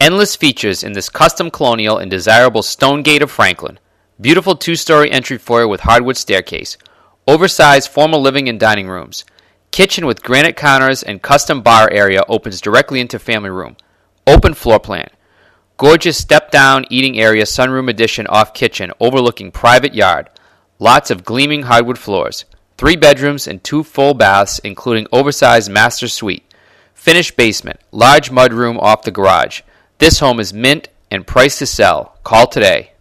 Endless features in this custom colonial and desirable Stonegate of Franklin. Beautiful two story entry foyer with hardwood staircase. Oversized formal living and dining rooms. Kitchen with granite counters and custom bar area opens directly into family room. Open floor plan. Gorgeous step down eating area sunroom addition off kitchen overlooking private yard. Lots of gleaming hardwood floors. Three bedrooms and two full baths, including oversized master suite. Finished basement. Large mudroom off the garage. This home is mint and priced to sell. Call today.